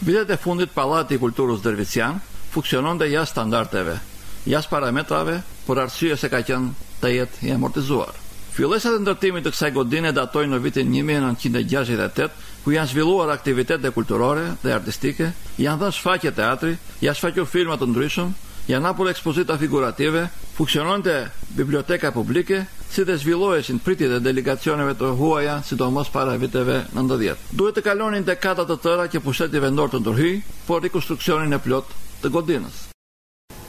Vitet e fundit Pallati i Kulturës Derviçan funksiononte jashtë standardeve, jashtë parametrave për arsye se ka qenë tejet i amortizuar. Fillesat e ndërtimit të kësaj godine datojnë në vitin një mijë e nëntëqind e gjashtëdhjetë e tetë, ku janë zhvilluar aktivitete kulturore dhe artistike, janë dhënë shfaqje teatri, janë shfaqur filma të ndryshëm, Janë hapur ekspozita figurative, funksiononte biblioteka publike, si dhe zhvilloheshin pritjet e delegacioneve të huaja, sidomos para viteve nëntëdhjetë. Duhet të kalonin dekada të tëra që pushteti vendor të ndërhyjë për rikonstruksionin e plotë të godinës.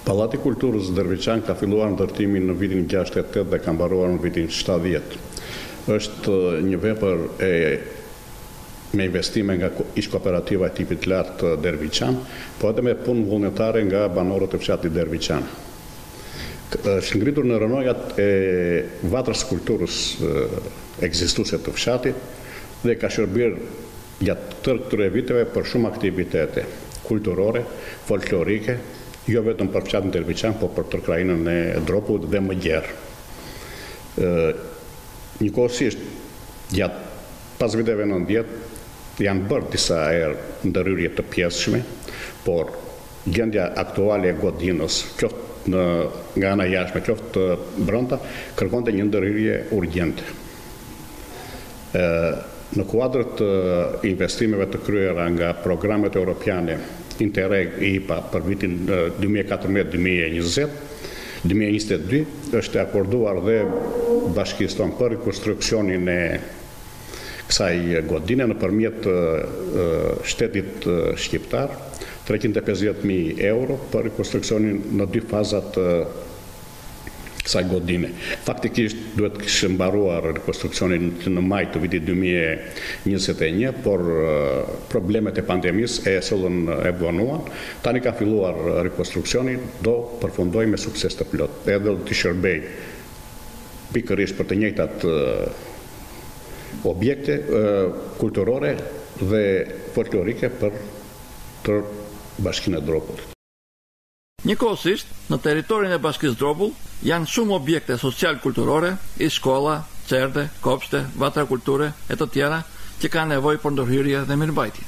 Pallati i Kulturës Derviçan ka filluar ndërtimin në vitin gjashtëdhjetë e tetë dhe ka mbaruar në vitin shtatëdhjetë. Është një vepër e me investime nga ish-kooperativa e tipit të lartë Derviçan, po edhe me punë vullnetare nga banorët e fshatit Derviçan. Është ngritur në rrënojat e vatrës së kulturës ekzistuese të fshatit dhe ka shërbyer gjatë tërë këtyre viteve për shumë aktivitete kulturore, folklorike, jo vetëm për fshatin Derviçan, po për tërë krahinën e Dropullit dhe më gjerë. Njëkohësisht, Gjatë pas viteve nëntëdhjetë janë bërë disa herë ndërhyrje të pjesshme, por gjendja aktuale e godinës, qoftë nga ana e jashtme, qoftë brenda, kërkonte një ndërhyrje urgjente. Në kuadër të investimeve të kryera nga programet europiane Interreg, IPA për vitin dy mijë e katërmbëdhjetë, dy mijë e njëzet, Dy mijë e njëzet e dy është e akorduar dhe bashkisë tonë për rikonstruksionin e kësaj godine nëpërmjet shtetit shqiptar, treqind e pesëdhjetë mijë euro për rikonstruksionin në dy faza të kësaj godine. Faktikisht duhet të kishte mbaruar rikonstruksioni që në maj të vitit dy mijë e njëzet e një, por problemet e pandemisë e sollën, e vonuan. Tani ka filluar rikonstruksioni, do përfundojë me sukses të plotë edhe do të shërbejë pikërisht për të njëjtat objekte kulturore dhe folklorike për tërë Bashkinë e Dropullit. Njëkohësisht, në territorin e Bashkisë Dropull janë shumë objekte social-kulturore, si shkolla, çerdhe, kopshte, vatra kulture e të tjera që kanë nevojë për ndërhyrje dhe mirëmbajtje.